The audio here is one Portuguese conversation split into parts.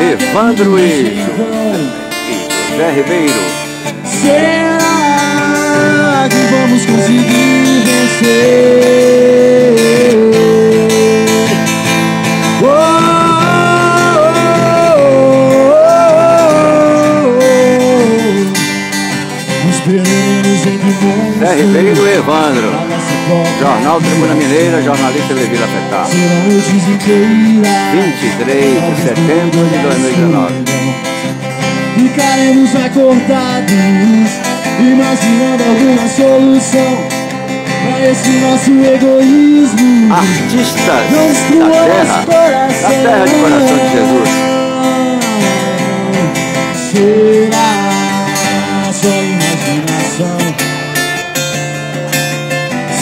Evandro e, e José Ribeiro. Será que vamos conseguir vencer? Oh, Nos perdemos entre mundos. Zé Ribeiro e Evandro. Jornal Tribuna Mineira, jornalista Levi inteiras 23 de setembro de 2019. Ficaremos acordados Imaginando alguma solução Pra esse nosso egoísmo Artistas da terra, da terra de coração de Jesus.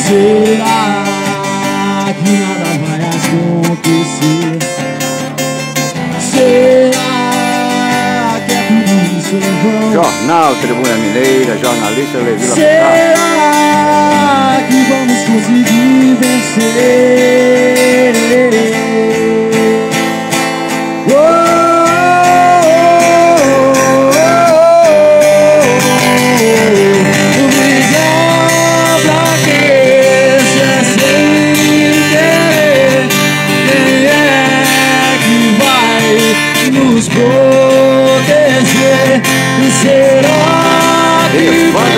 Será que nada vai acontecer Será que é tudo isso em vão Jornal Tribuna Mineira, jornalista Levi. Será que vamos conseguir vencer? nos proteger. Será que